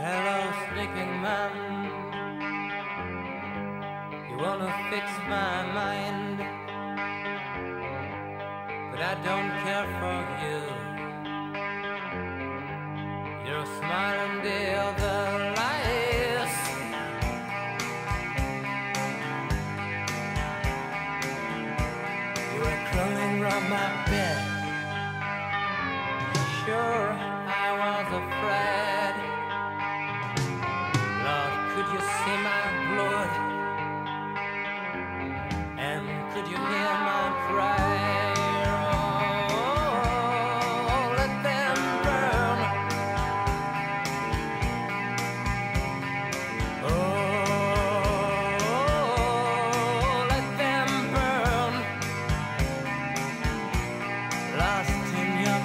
sleeping man. You wanna fix my mind, but I don't care for you. You're smiling the other lies. You are crawling around my bed. Sure, my? And could you hear my? Oh, let them burn. Oh, let them burn. Lost in your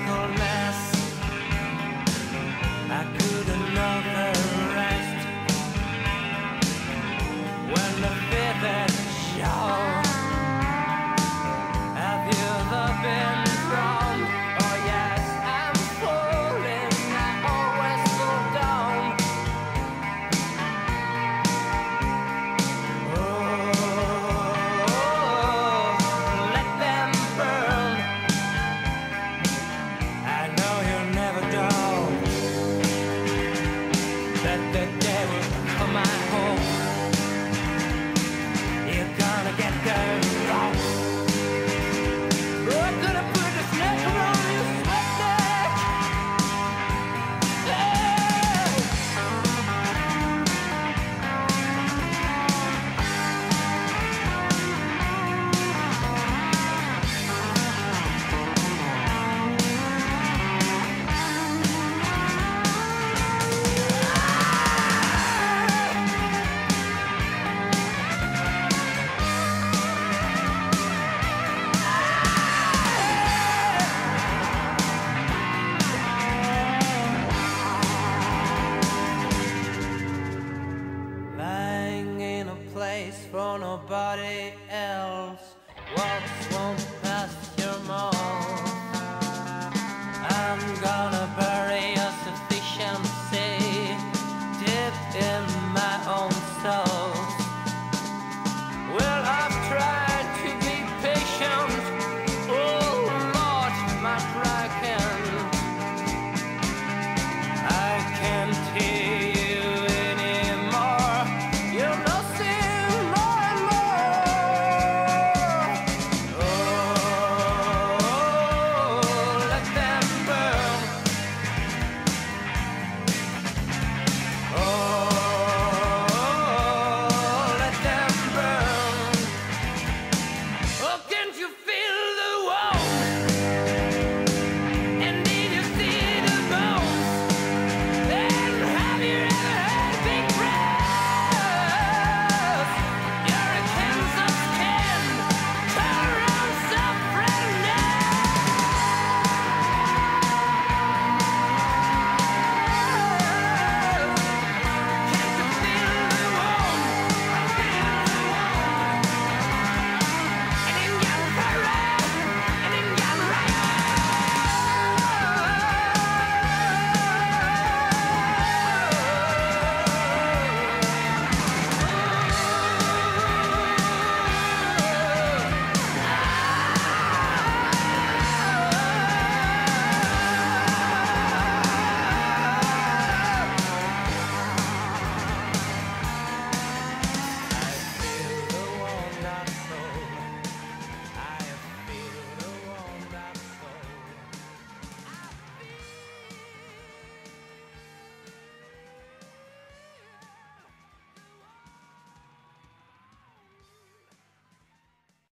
I couldn't know the for nobody else.